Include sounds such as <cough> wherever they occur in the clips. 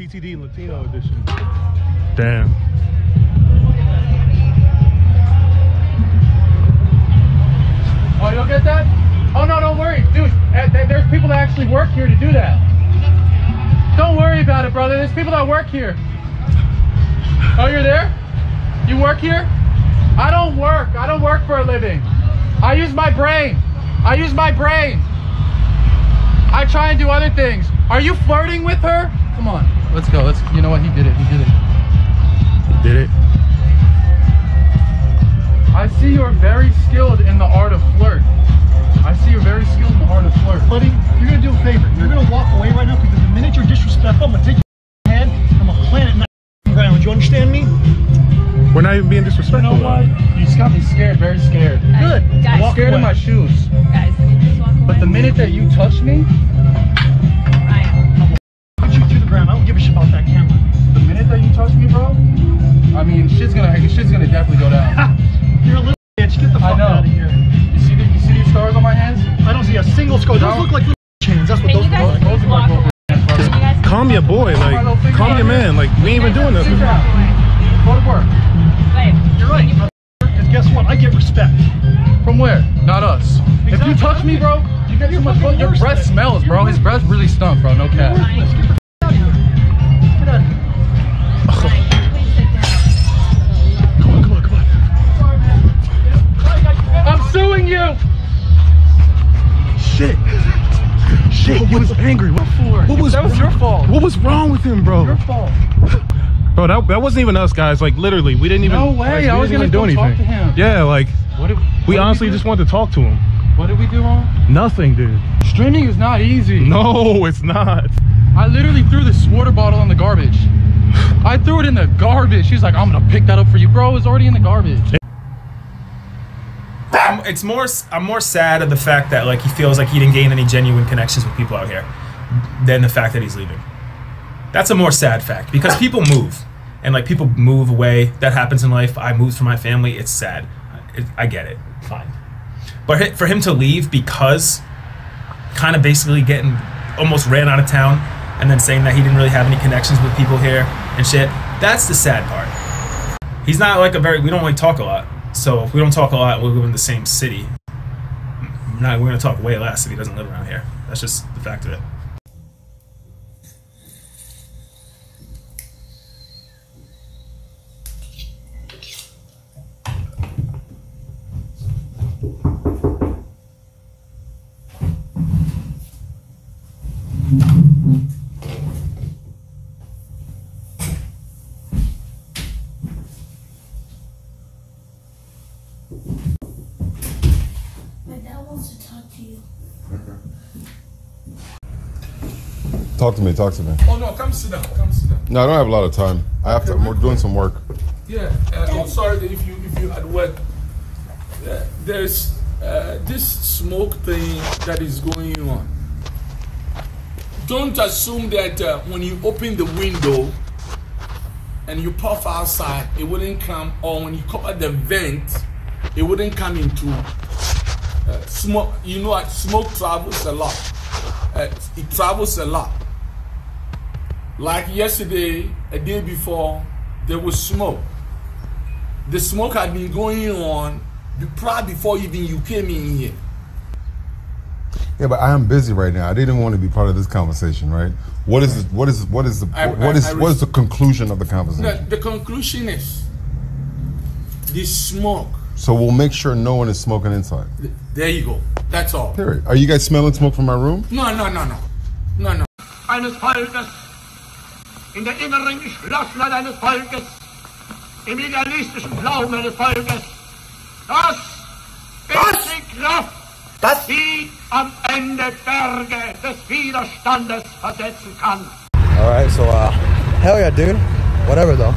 TTD Latino edition. Damn. Oh, you'll get that? Oh no, don't worry, dude. uh, There's people that actually work here to do that. Don't worry about it, brother. There's people that work here. Oh, you're there? You work here? I don't work. I don't work for a living. I use my brain. I use my brain. I try and do other things. Are you flirting with her? Come on, let's go. Let's. You know what? He did it. He did it. He did it? I see you're very skilled in the art of flirt. I see you're very skilled in the art of flirt. Buddy, you're gonna do a favor. You're gonna walk away right now because the minute you're disrespectful, I'm gonna take your head I'm gonna plant it in that ground. Do you understand me? We're not even being disrespectful. You disrespectful. know what? You just got me scared, very scared. Good. Guys, Walk Scared of away. my shoes. guys, can you just walk away? But the minute that you touch me, ground. I don't give a shit about that camera. the minute that you touch me, bro, I mean, shit's gonna, shit's gonna definitely go down. You're a little bitch. Get the fuck out of here. You see, the, you see these scars on my hands? I don't see a single scar. Those No. look like little chains. That's what can those you guys look. Those are my walk broken hands, bro. Can you guys Calm your boy, like, calm your man. Like, we ain't even doing Sit nothing. down. Go to work. Wait, You're right. Because guess what? I get respect. From where? Not us. If you touch me, bro, you get too much. fucking Your breath smells, bro. His breath really stunk, bro. No cap. Your fault. What was wrong with him, bro? Your fault. <laughs> Bro, that, that wasn't even us, guys. Like, literally, we didn't even. No way, like, I was gonna do anything. talk to him. Yeah, like, What did we what honestly did just wanted to talk to him. What did we do wrong? Nothing, dude. Streaming is not easy. No, <laughs> it's not. I literally threw this water bottle in the garbage. I threw it in the garbage. She's like, I'm gonna pick that up for you, bro. It's already in the garbage. I'm, it's more. I'm more sad of the fact that like he feels like he didn't gain any genuine connections with people out here, than the fact that he's leaving. That's a more sad fact because <laughs> people move, and like people move away. That happens in life. I moved from my family. It's sad. It, I get it. Fine. But for him to leave because, kind of basically getting almost ran out of town, and then saying that he didn't really have any connections with people here and shit. That's the sad part he's not like a very we don't really talk a lot so if we don't talk a lot we live in the same city we're not we're gonna talk way less if he doesn't live around here that's just the fact of it My dad wants to talk to you. Talk to me. Talk to me. Oh no, come sit down. Come sit down. No, I don't have a lot of time. I have to. I'm doing some work. Yeah, uh, I'm sorry that if you if you had work. Uh, there's uh, this smoke thing that is going on. Don't assume that uh, when you open the window and you puff outside, it wouldn't come, or when you cover the vent, it wouldn't come into uh, smoke. You know, smoke travels a lot. Uh, it travels a lot. Like yesterday, a day before, there was smoke. The smoke had been going on probably before even you came in here. Yeah, but I am busy right now. I didn't want to be part of this conversation, right? What is the, what is what is the what is what is the conclusion of the The, conversation? the conclusion is the smoke. So we'll make sure no one is smoking inside. There you go. That's all. Period. Are you guys smelling smoke from my room? No, no, no, no. No, no. eines Volkes, in der inneren Geschlossenheit eines Volkes, im idealistischen Glauben eines Volkes. Das ist die Kraft, Das? die am Ende Berge des Widerstandes versetzen kann. All right, so uh, hell yeah, dude. Whatever though.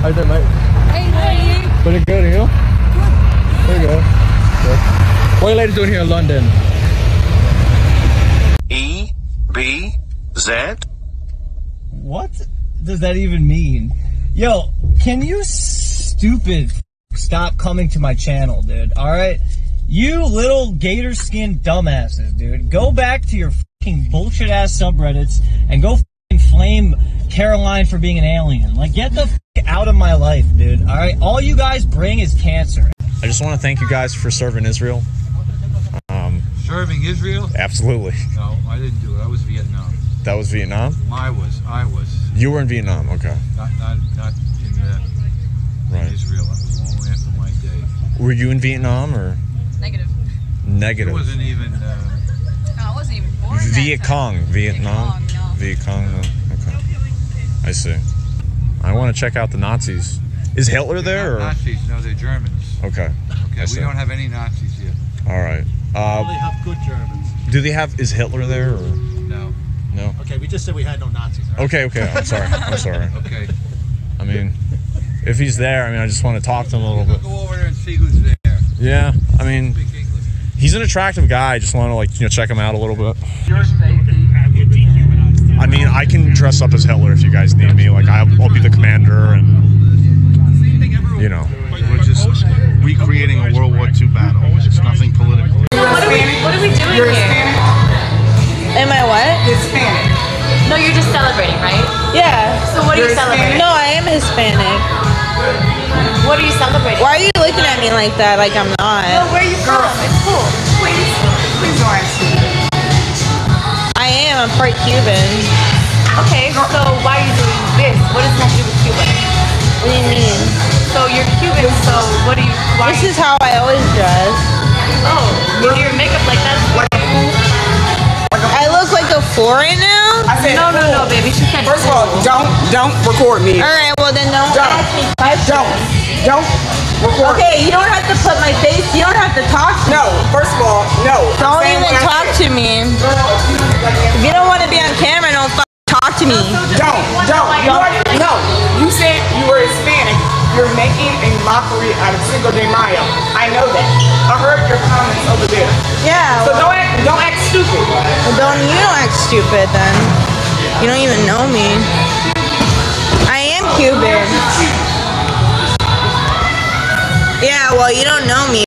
How you doing, mate? Hey, hey. Pretty good, and you? Pretty good. What are you ladies doing here in London? E B Z. What does that even mean? Yo, can you stupid stop coming to my channel, dude? All right, you little gator skin dumbasses, dude. Go back to your fucking bullshit ass subreddits and go fucking flame Caroline for being an alien. Like, get the f- out of my life, dude. All right, all you guys bring is cancer. I just want to thank you guys for serving Israel. Um, Serving Israel? absolutely. No, I didn't do it. I was Vietnam. That was Vietnam. I was. I was. You were in Vietnam. Okay. Not not not in, uh, Right. in Israel. That was long after my day. Were you in Vietnam or Negative. negative? It wasn't even. Uh, No, I wasn't even born. that Viet. Cong, Vietnam. Viet Cong, no. Viet Cong. No. Okay. I see. I want to check out the Nazis. Is Hitler there? Or? Nazis? No, they're Germans. Okay. Okay, I we see. don't have any Nazis yet. All right. they Uh, have good Germans. do they have? Is Hitler there? Or? No. No. Okay, we just said we had no Nazis. all right? Okay. Okay. I'm sorry. I'm <laughs> sorry. Okay. I mean, if he's there, I mean, I just want to talk to him a little bit. Go over there and see who's there. Yeah. I mean, he's an attractive guy. I just want to like you know check him out a little bit. I mean, I can dress up as Hitler if you guys need me. Like I'll, I'll be the commander, and you know. We're just recreating a World War II battle. It's nothing political. What are we, what are we doing here? Am I what? Hispanic. No, you're just celebrating, right? Yeah. So what are you celebrating? No, I am Hispanic. What are you celebrating? Why are you looking at me like that? Like I'm not. No, where are you from? It's cool. Please, please don't answer. I am. I'm part Cuban. Okay, so why are you doing this? What does that do with Cuba? What do you mean? So you're Cuban, so what do you? Why This is how I always dress. Oh, you do your makeup like that? I look like a four right now. I said no, no, no, baby. She said First of all, don't don't record me. All right. Well then don't, Don't. ask me questions. Don't don't record. Okay, you don't have to put my face. You don't have to talk. To No. First Yeah. So don't act don't act stupid. Well, don't you don't act stupid then? You don't even know me. I am Cuban. Yeah, well, you don't know me.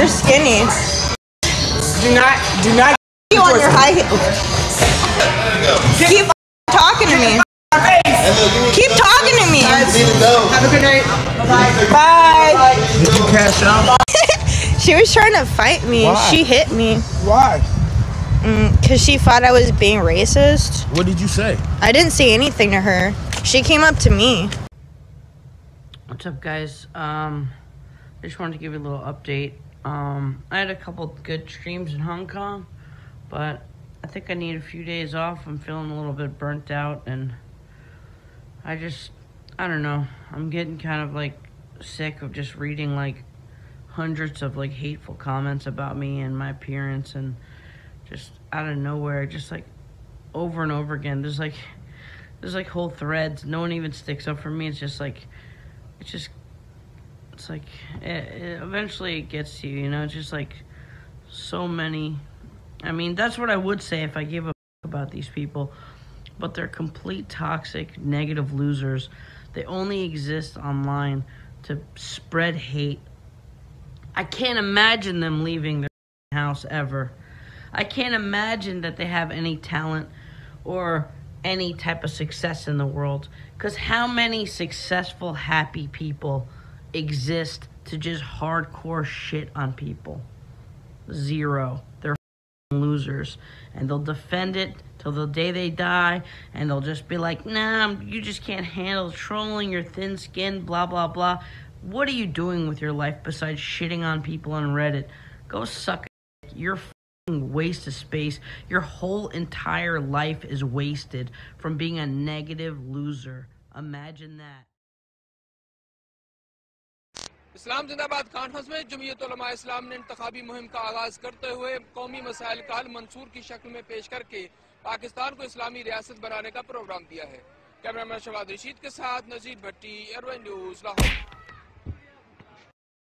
You're skinny. Do not, do not. You on your high heels. Keep talking to me. Keep talking to me. Have a good night. Bye. Did you cash out? <laughs> She was trying to fight me. Why? She hit me. Why? Because she thought I was being racist. What did you say? I didn't say anything to her. She came up to me. What's up, guys? Um, I just wanted to give you a little update. Um, I had a couple good streams in Hong Kong, but I think I need a few days off. I'm feeling a little bit burnt out, and I just, I don't know. I'm getting kind of like sick of just reading like hundreds of like hateful comments about me and my appearance, and just out of nowhere, just like over and over again. There's like, there's like whole threads. No one even sticks up for me. It's just like, it's just it's like it, it, eventually it gets to you you know it's just like so many i mean that's what i would say if i gave a about these people but they're complete toxic negative losers. They only exist online to spread hate. I can't imagine them leaving their house ever. I can't imagine that they have any talent or any type of success in the world because how many successful happy people exist to just hardcore shit on people. Zero. They're losers. And they'll defend it till the day they die and they'll just be like nah you just can't handle trolling your thin skin blah blah blah. What are you doing with your life besides shitting on people on reddit? Go suck dick. you're waste of space. Your whole entire life is wasted from being a negative loser. Imagine that اسلام زندہ باد conference میں جمعیت علماء اسلام نے انتخابی مہم کا آغاز کرتے ہوئے قومی مسائل کال منصور کی شکل میں پیش کر کے پاکستان کو اسلامی ریاست بنانے کا پروگرام دیا ہے۔ کیمرہ مین شواد رشید کے ساتھ نذیر بھٹی ایروین نیوز، لاہور۔